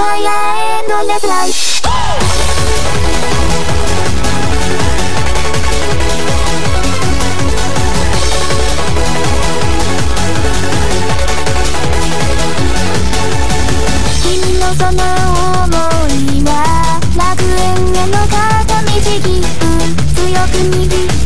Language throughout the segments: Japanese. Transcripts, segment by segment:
fire その想いは楽園への片道切符強く握る。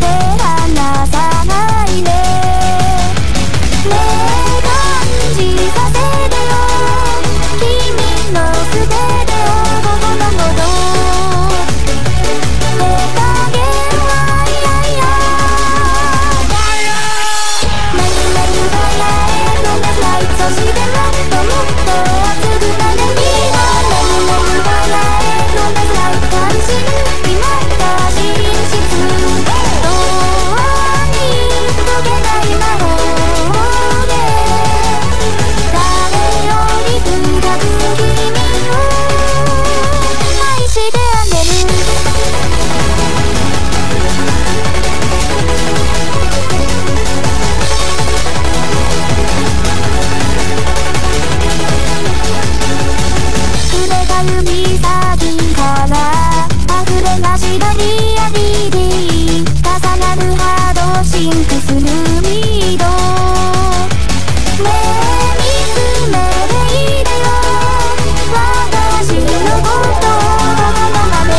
指さずから溢れましたリアリティ重なるハードシンクするミードねえ見つめていてよ。私のことここまで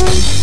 Thank